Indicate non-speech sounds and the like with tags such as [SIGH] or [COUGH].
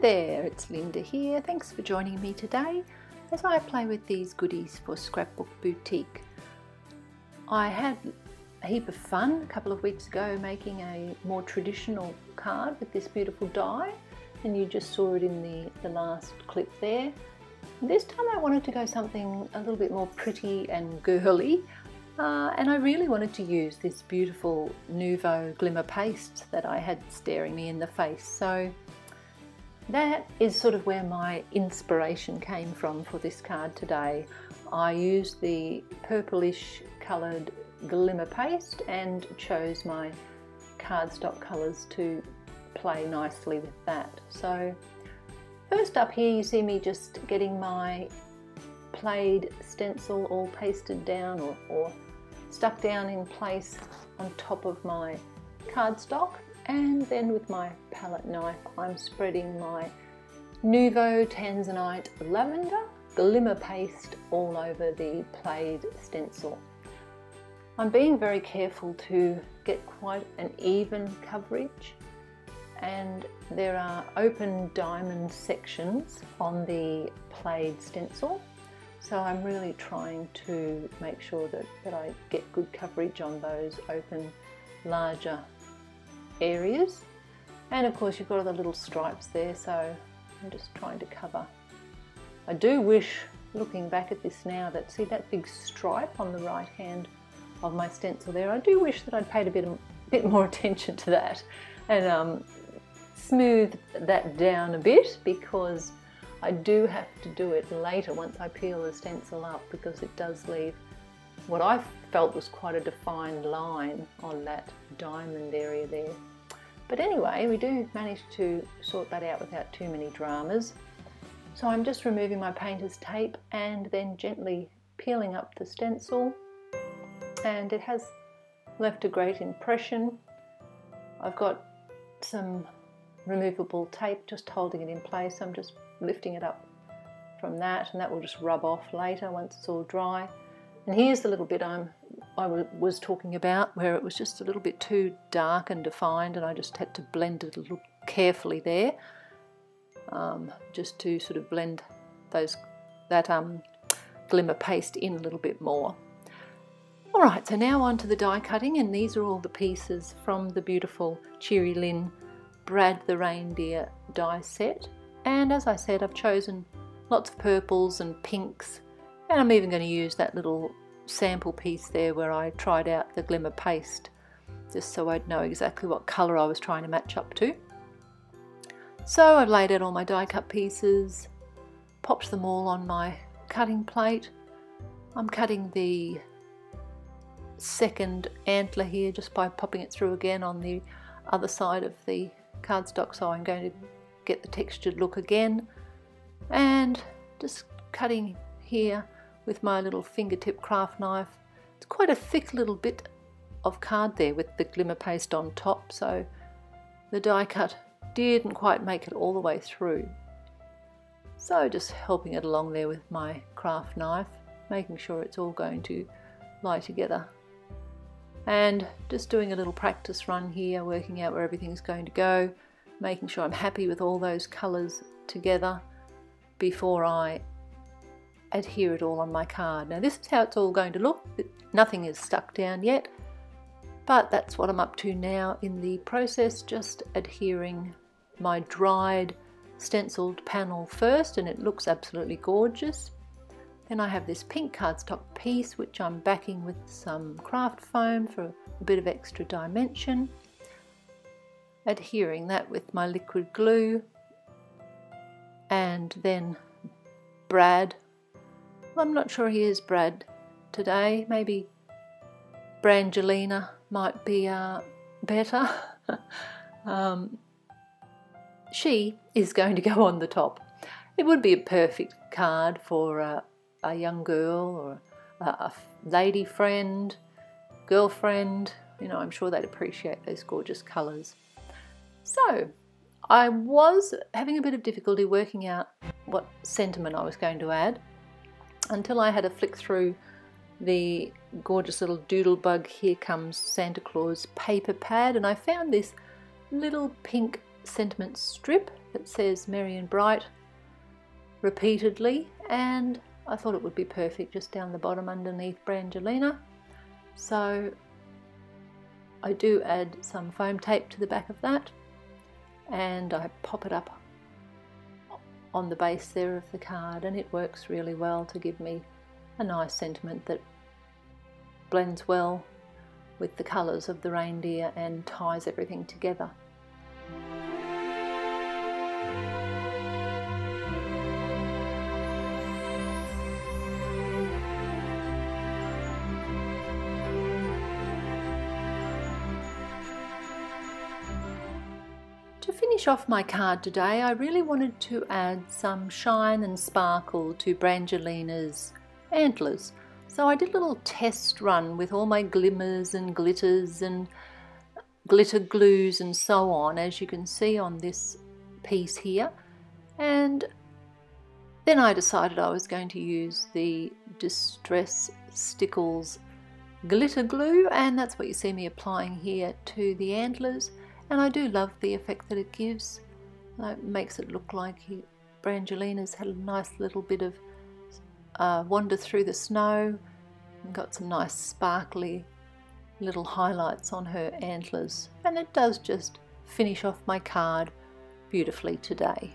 there, it's Linda here. Thanks for joining me today as I play with these goodies for Scrapbook Boutique. I had a heap of fun a couple of weeks ago making a more traditional card with this beautiful die and you just saw it in the, the last clip there. This time I wanted to go something a little bit more pretty and girly uh, and I really wanted to use this beautiful Nuvo glimmer paste that I had staring me in the face. So that is sort of where my inspiration came from for this card today. I used the purplish coloured glimmer paste and chose my cardstock colours to play nicely with that. So first up here you see me just getting my plaid stencil all pasted down or, or stuck down in place on top of my cardstock and then with my palette knife I'm spreading my Nuvo Tanzanite Lavender Glimmer Paste all over the plaid stencil. I'm being very careful to get quite an even coverage and there are open diamond sections on the plaid stencil so I'm really trying to make sure that, that I get good coverage on those open larger areas and of course you've got all the little stripes there so I'm just trying to cover. I do wish looking back at this now that see that big stripe on the right hand of my stencil there I do wish that I'd paid a bit, a bit more [LAUGHS] attention to that and um, smooth that down a bit because I do have to do it later once I peel the stencil up because it does leave what I felt was quite a defined line on that diamond area there. But anyway, we do manage to sort that out without too many dramas. So I'm just removing my painter's tape and then gently peeling up the stencil and it has left a great impression. I've got some removable tape just holding it in place. I'm just lifting it up from that and that will just rub off later once it's all dry. And here's the little bit I'm I was talking about where it was just a little bit too dark and defined and I just had to blend it a little carefully there um, just to sort of blend those that um, glimmer paste in a little bit more. Alright, so now on to the die cutting and these are all the pieces from the beautiful Cheery Lynn Brad the Reindeer die set and as I said I've chosen lots of purples and pinks and I'm even going to use that little sample piece there where I tried out the glimmer paste just so I'd know exactly what colour I was trying to match up to. So I've laid out all my die cut pieces, popped them all on my cutting plate. I'm cutting the second antler here just by popping it through again on the other side of the cardstock so I'm going to get the textured look again and just cutting here with my little fingertip craft knife. It's quite a thick little bit of card there with the glimmer paste on top, so the die cut didn't quite make it all the way through. So just helping it along there with my craft knife, making sure it's all going to lie together. And just doing a little practice run here, working out where everything's going to go, making sure I'm happy with all those colours together before I adhere it all on my card. Now this is how it's all going to look. Nothing is stuck down yet, but that's what I'm up to now in the process, just adhering my dried stenciled panel first and it looks absolutely gorgeous. Then I have this pink cardstock piece which I'm backing with some craft foam for a bit of extra dimension. Adhering that with my liquid glue and then Brad I'm not sure he is Brad today. Maybe Brangelina might be uh, better. [LAUGHS] um, she is going to go on the top. It would be a perfect card for uh, a young girl or a, a lady friend, girlfriend. You know, I'm sure they'd appreciate those gorgeous colours. So, I was having a bit of difficulty working out what sentiment I was going to add until I had a flick through the gorgeous little Doodlebug Here Comes Santa Claus paper pad and I found this little pink sentiment strip that says Merry and Bright repeatedly and I thought it would be perfect just down the bottom underneath Brangelina. So I do add some foam tape to the back of that and I pop it up on the base there of the card and it works really well to give me a nice sentiment that blends well with the colours of the reindeer and ties everything together. To finish off my card today, I really wanted to add some shine and sparkle to Brangelina's antlers. So I did a little test run with all my glimmers and glitters and glitter glues and so on, as you can see on this piece here. And then I decided I was going to use the Distress Stickles glitter glue, and that's what you see me applying here to the antlers and I do love the effect that it gives. It makes it look like he, Brangelina's had a nice little bit of uh, wander through the snow and got some nice sparkly little highlights on her antlers and it does just finish off my card beautifully today.